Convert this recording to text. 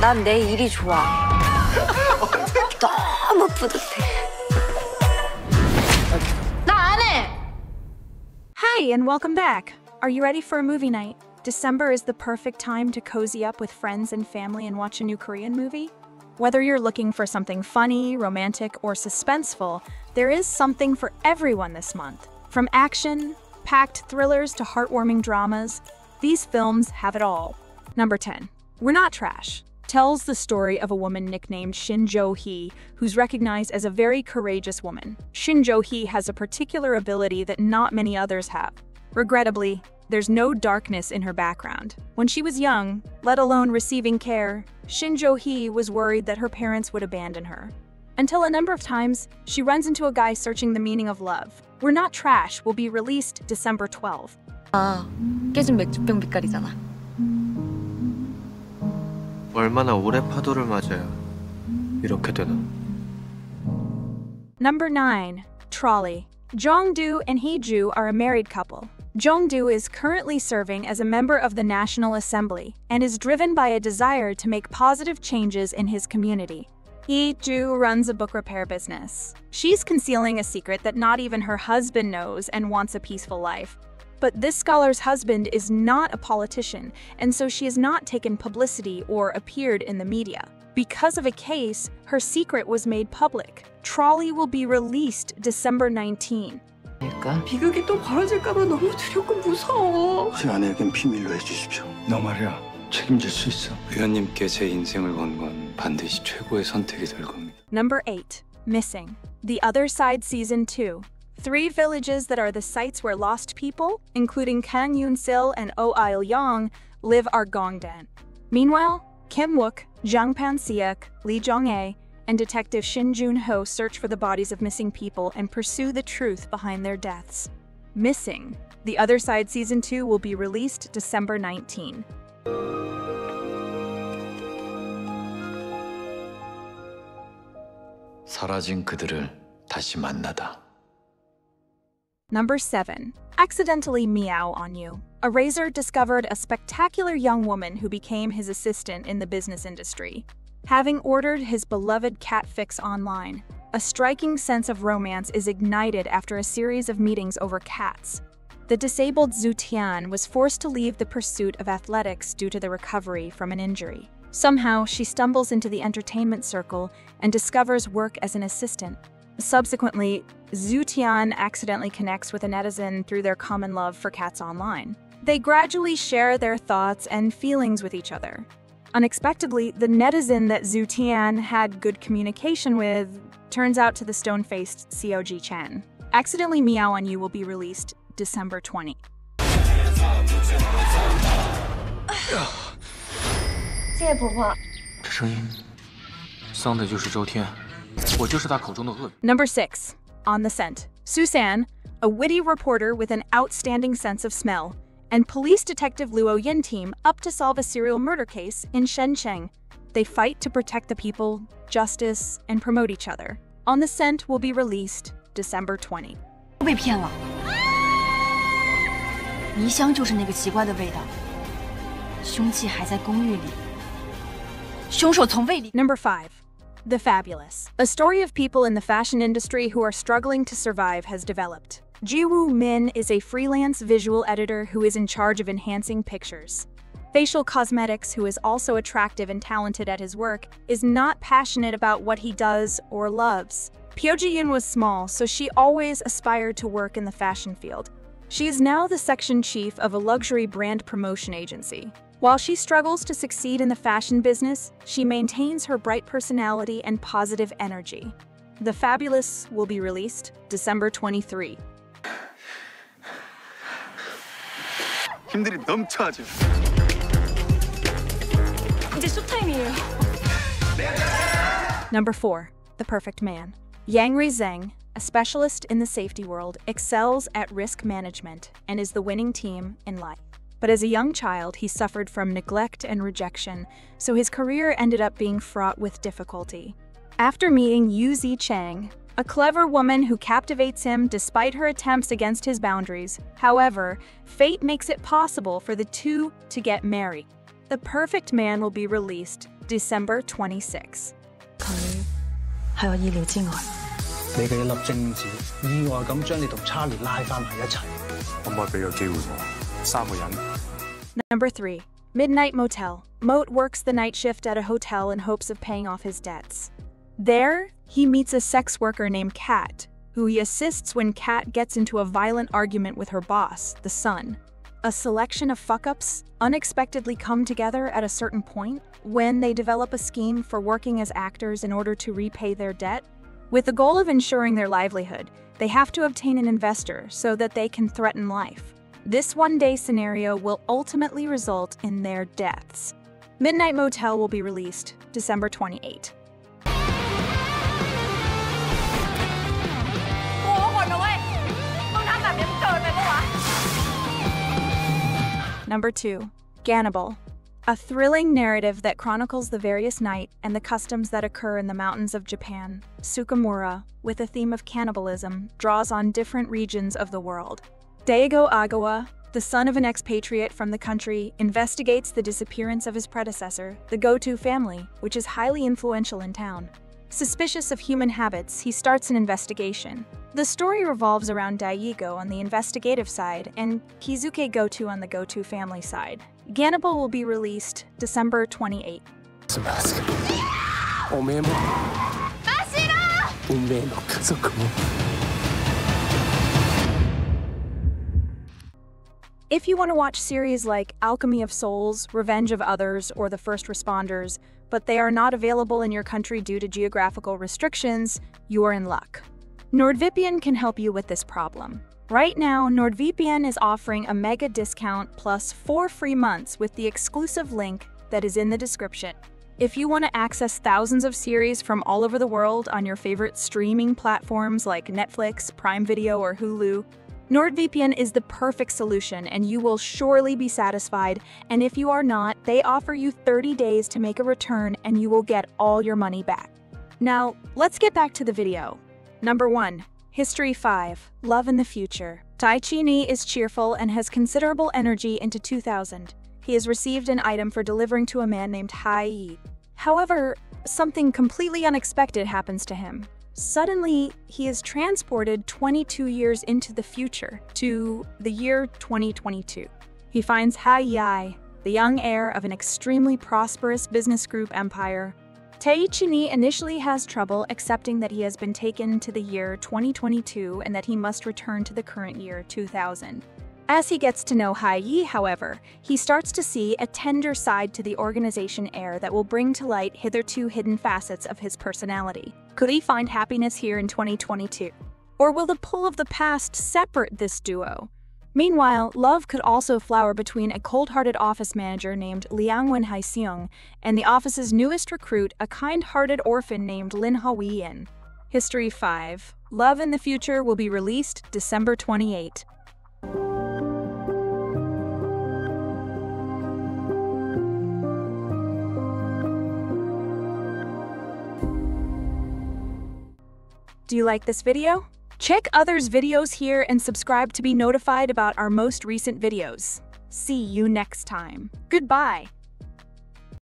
난 내 일이 좋아. 너무 뿌듯해. 나 안 해! Hi, and welcome back. Are you ready for a movie night? December is the perfect time to cozy up with friends and family and watch a new Korean movie. Whether you're looking for something funny, romantic, or suspenseful, there is something for everyone this month. From action, packed thrillers to heartwarming dramas, these films have it all. Number 10. We're Not Trash tells the story of a woman nicknamed Shin Jo Hee, who's recognized as a very courageous woman. Shin Jo Hee has a particular ability that not many others have. Regrettably, there's no darkness in her background. When she was young, let alone receiving care, Shin Jo Hee was worried that her parents would abandon her. Until a number of times, she runs into a guy searching the meaning of love. We're Not Trash will be released December 12. 아, 깨진 맥주병 빛깔이잖아. 얼마나 오래 파도를 맞아야 이렇게 되나? Number 9. Trolley. Jongdu and Heeju are a married couple. Jongdu is currently serving as a member of the National Assembly and is driven by a desire to make positive changes in his community. Heeju runs a book repair business. She's concealing a secret that not even her husband knows and wants a peaceful life. But this scholar's husband is not a politician, and so she has not taken publicity or appeared in the media. Because of a case, her secret was made public. Trolley will be released December 19. 비극이 또 벌어질까봐 너무 두렵고 무서워. 제 아내에겐 비밀로 해주십시오. 너 말이야 책임질 수 있어. 의원님께 제 인생을 건 건 반드시 최고의 선택이 될 겁니다. Number 8. Missing. The Other Side Season 2. Three villages that are the sites where lost people, including Kang Yun Sil and Oh Il Yang, live are Gongdan. Meanwhile, Kim Wook, Jang Pan Seok, Lee Jong A, and Detective Shin Jun Ho search for the bodies of missing people and pursue the truth behind their deaths. Missing, The Other Side Season 2 will be released December 19. 사라진 그들을 다시 만나다. Number 7. Accidentally Meow on You. A razor discovered a spectacular young woman who became his assistant in the business industry. Having ordered his beloved cat fix online, a striking sense of romance is ignited after a series of meetings over cats. The disabled Zhu Tian was forced to leave the pursuit of athletics due to the recovery from an injury. Somehow, she stumbles into the entertainment circle and discovers work as an assistant. Subsequently, Zhu Tian accidentally connects with a netizen through their common love for cats online. They gradually share their thoughts and feelings with each other. Unexpectedly, the netizen that Zhu Tian had good communication with turns out to the stone-faced COG Chen. Accidentally Meow on You will be released December 20. Number 6 On the Scent. Susan, a witty reporter with an outstanding sense of smell, and police detective Luo Yin team up to solve a serial murder case in Shenzhen. They fight to protect the people, justice, and promote each other. On the Scent will be released December 20. 被骗了。泥香就是那个奇怪的味道，凶器还在公寓里，凶手从胃里。 Number 5. The Fabulous. A story of people in the fashion industry who are struggling to survive has developed. Jiwoo Min is a freelance visual editor who is in charge of enhancing pictures. Facial Cosmetics, who is also attractive and talented at his work, is not passionate about what he does or loves. Pyo Ji-yoon was small, so she always aspired to work in the fashion field. She is now the section chief of a luxury brand promotion agency. While she struggles to succeed in the fashion business, she maintains her bright personality and positive energy. The Fabulous will be released December 23. 힘들이 넘쳐하죠. 이제 쇼타임이에요. Number 4. The Perfect Man. Yang Ri Zheng, a specialist in the safety world, excels at risk management and is the winning team in life. But as a young child, he suffered from neglect and rejection, so his career ended up being fraught with difficulty. After meeting Yu Zi Chang, a clever woman who captivates him despite her attempts against his boundaries, however, fate makes it possible for the two to get married. The Perfect Man will be released December 26. 佢系我意料之外。你嘅一粒精子意外咁将你同查理拉翻埋一齐。可唔可以俾个机会我？ 三个人。 Number 3. Midnight Motel. Moat works the night shift at a hotel in hopes of paying off his debts. There, he meets a sex worker named Kat, who he assists when Kat gets into a violent argument with her boss, the son. A selection of fuck ups unexpectedly come together at a certain point when they develop a scheme for working as actors in order to repay their debt. With the goal of ensuring their livelihood, they have to obtain an investor so that they can threaten life. This one day scenario will ultimately result in their deaths. Midnight Motel will be released December 28. Number 2. Gannibal. A thrilling narrative that chronicles the various night and the customs that occur in the mountains of Japan, Sukamura, with a theme of cannibalism, draws on different regions of the world. Daigo Agawa, the son of an expatriate from the country, investigates the disappearance of his predecessor, the Goto family, which is highly influential in town. Suspicious of human habits, he starts an investigation. The story revolves around Daigo on the investigative side and Keisuke Goto on the Goto family side. Gannibal will be released December 28. す If you want to watch series like Alchemy of Souls, Revenge of Others, or The First Responders, but they are not available in your country due to geographical restrictions, you are in luck. NordVPN can help you with this problem. Right now, NordVPN is offering a mega discount plus four free months with the exclusive link that is in the description. If you want to access thousands of series from all over the world on your favorite streaming platforms like Netflix, Prime Video, or Hulu, NordVPN is the perfect solution and you will surely be satisfied. And if you are not, they offer you 30 days to make a return and you will get all your money back. Now, let's get back to the video. Number 1. History 5 Love in the Future. Tai Chi Ni is cheerful and has considerable energy into 2000. He has received an item for delivering to a man named Hai Yi. However, something completely unexpected happens to him. Suddenly, he is transported 22 years into the future to the year 2022. He finds Hai Yai, the young heir of an extremely prosperous business group empire. Teichini initially has trouble accepting that he has been taken to the year 2022 and that he must return to the current year 2000. As he gets to know Hai Yi, however, he starts to see a tender side to the organization heir that will bring to light hitherto hidden facets of his personality. Could he find happiness here in 2022? Or will the pull of the past separate this duo? Meanwhile, love could also flower between a cold hearted office manager named Liang Wen Hai Haiseung and the office's newest recruit, a kind hearted orphan named Lin Haoyin. History 5 Love in the Future will be released December 28. Do you like this video? Check others' videos here and subscribe to be notified about our most recent videos. See you next time. Goodbye.